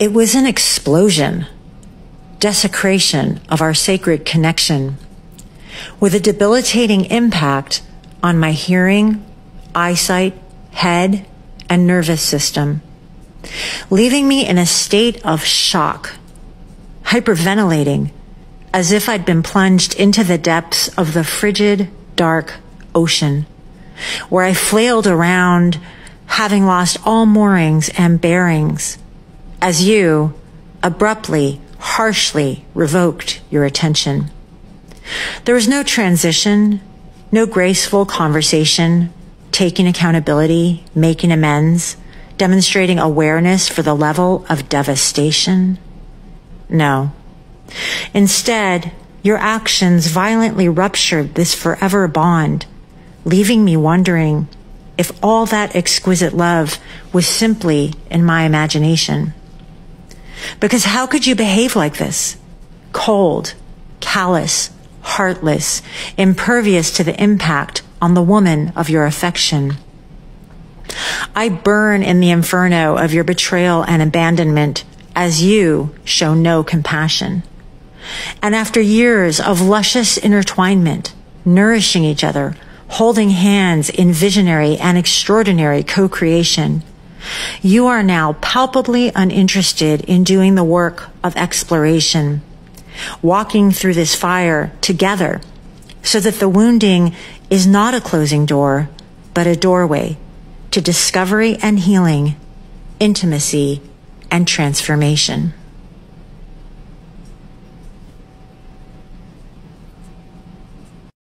It was an explosion, desecration of our sacred connection, with a debilitating impact on my hearing, eyesight, head, and nervous system, leaving me in a state of shock, hyperventilating, as if I'd been plunged into the depths of the frigid, dark ocean, where I flailed around, having lost all moorings and bearings, as you abruptly, harshly revoked your attention. There was no transition, no graceful conversation, taking accountability, making amends, demonstrating awareness for the level of devastation? No. Instead, your actions violently ruptured this forever bond, leaving me wondering if all that exquisite love was simply in my imagination. Because how could you behave like this? Cold, callous, heartless, impervious to the impact on the woman of your affection. I burn in the inferno of your betrayal and abandonment as you show no compassion. And after years of luscious intertwinement, nourishing each other, holding hands in visionary and extraordinary co-creation, you are now palpably uninterested in doing the work of exploration, walking through this fire together so that the wounding is not a closing door, but a doorway to discovery and healing, intimacy and transformation.